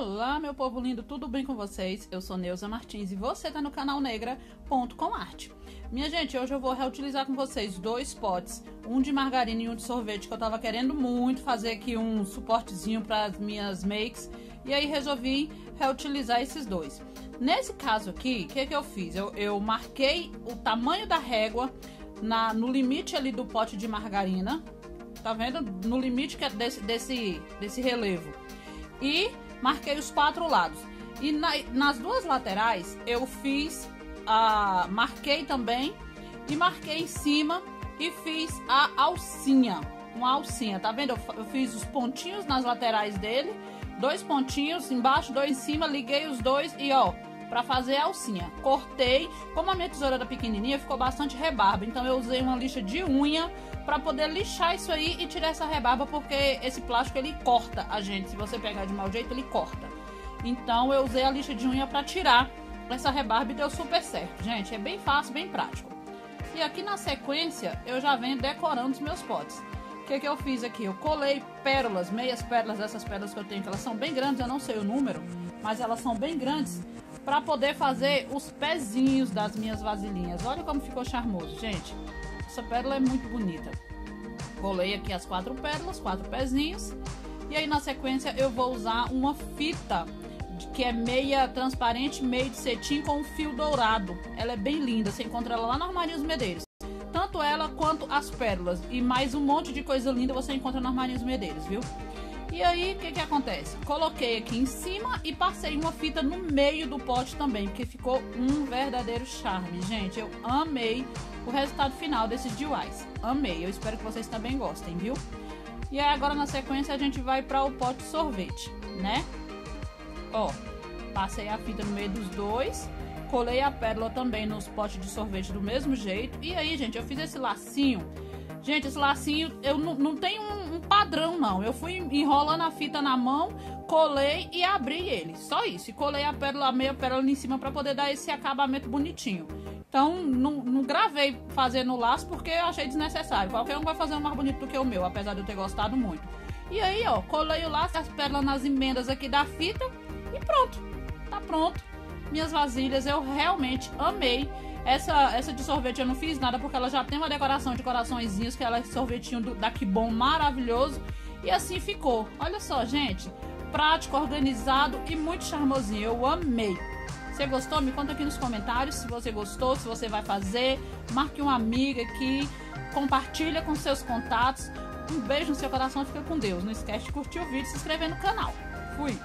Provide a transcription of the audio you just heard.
Olá, meu povo lindo, tudo bem com vocês? Eu sou Neuza Martins e você tá no canal negra.com.arte. Minha gente, hoje eu vou reutilizar com vocês dois potes, um de margarina e um de sorvete, que eu tava querendo muito fazer aqui um suportezinho para as minhas makes, e aí resolvi reutilizar esses dois. Nesse caso aqui, o que, que eu fiz? Eu, eu marquei o tamanho da régua na, no limite ali do pote de margarina, tá vendo? No limite que é desse, desse, desse relevo. E marquei os quatro lados. E na, nas duas laterais eu fiz a marquei também e marquei em cima e fiz a alcinha, uma alcinha, tá vendo? Eu, eu fiz os pontinhos nas laterais dele, dois pontinhos embaixo, dois em cima, liguei os dois e ó, para fazer a alcinha. Cortei, como a minha tesoura era pequenininha, ficou bastante rebarba, então eu usei uma lixa de unha para poder lixar isso aí e tirar essa rebarba, porque esse plástico ele corta a gente, se você pegar de mau jeito, ele corta. Então eu usei a lixa de unha para tirar essa rebarba e deu super certo, gente, é bem fácil, bem prático. E aqui na sequência, eu já venho decorando os meus potes. O que, que eu fiz aqui? Eu colei pérolas, meias pérolas dessas pérolas que eu tenho, que elas são bem grandes, eu não sei o número, mas elas são bem grandes para poder fazer os pezinhos das minhas vasilhinhas. Olha como ficou charmoso, gente. Essa pérola é muito bonita. Colei aqui as quatro pérolas, quatro pezinhos. E aí na sequência eu vou usar uma fita que é meia transparente, meio de cetim com fio dourado. Ela é bem linda, você encontra ela lá no Armarinho dos Medeiros. Tanto ela quanto as pérolas. E mais um monte de coisa linda você encontra no Armarinho dos Medeiros, viu? E aí, o que que acontece? Coloquei aqui em cima e passei uma fita no meio do pote também, porque ficou um verdadeiro charme. Gente, eu amei o resultado final desses DIYs. Amei, eu espero que vocês também gostem, viu? E aí, agora na sequência a gente vai para o pote sorvete, né? Ó, passei a fita no meio dos dois, colei a pérola também nos potes de sorvete do mesmo jeito. E aí, gente, eu fiz esse lacinho Gente, esse lacinho, eu não, não tenho um, padrão, não. Eu fui enrolando a fita na mão, colei e abri ele. Só isso. E colei a pérola, a meia pérola em cima para poder dar esse acabamento bonitinho. Então, não, não gravei fazendo o laço porque eu achei desnecessário. Qualquer um vai fazer um mais bonito do que o meu, apesar de eu ter gostado muito. E aí, ó, colei o laço, as pérolas nas emendas aqui da fita e pronto. Tá pronto. Minhas vasilhas, eu realmente amei. Essa, essa de sorvete eu não fiz nada porque ela já tem uma decoração de coraçõezinhos, que ela é sorvetinho do, da bom maravilhoso. E assim ficou. Olha só, gente. Prático, organizado e muito charmosinho. Eu amei. Você gostou? Me conta aqui nos comentários se você gostou, se você vai fazer. Marque uma amiga aqui. Compartilha com seus contatos. Um beijo no seu coração. Fica com Deus. Não esquece de curtir o vídeo e se inscrever no canal. Fui!